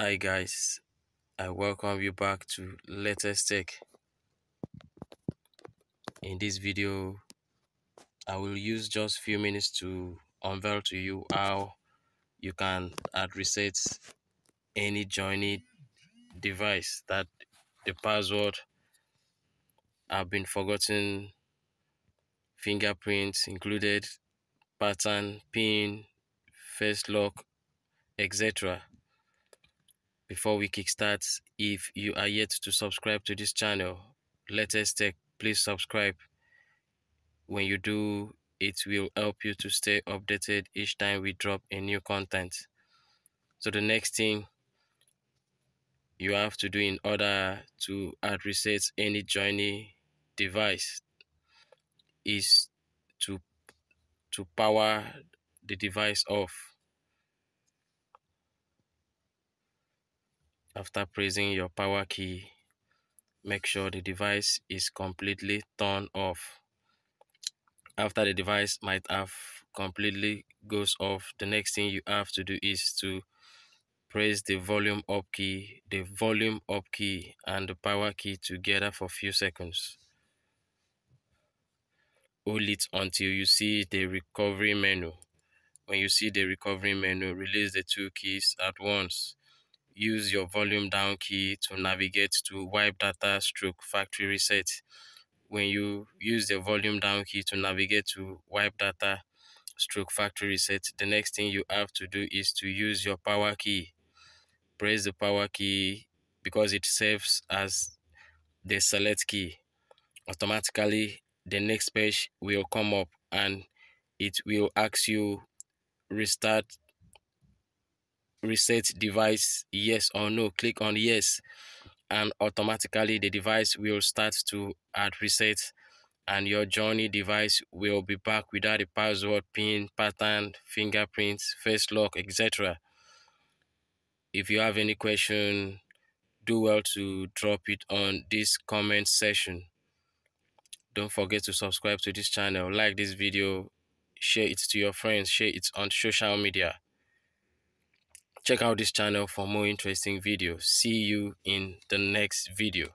Hi guys, I welcome you back to Latest Tech. In this video, I will use just few minutes to unveil to you how you can hard reset any Gionee device that the password have been forgotten, fingerprints included, pattern, pin, face lock, etc before we kickstart if you are yet to subscribe to this channel latest tech please subscribe. When you do it will help you to stay updated each time we drop a new content. So the next thing you have to do in order to reset any Gionee device is to to power the device off After pressing your power key, make sure the device is completely turned off. After the device might have completely goes off, the next thing you have to do is to press the volume up key, the volume up key and the power key together for a few seconds. Hold it until you see the recovery menu. When you see the recovery menu, release the two keys at once use your volume down key to navigate to wipe data stroke factory reset. When you use the volume down key to navigate to wipe data stroke factory reset, the next thing you have to do is to use your power key. Press the power key because it serves as the select key. Automatically, the next page will come up and it will ask you restart reset device yes or no. Click on yes and automatically the device will start to hard reset and your Gionee device will be back without a password pin pattern fingerprints face lock etc if you have any question do well to drop it on this comment section. Don't forget to subscribe to this channel like this video share it to your friends share it on social media check out this channel for more interesting videos see you in the next video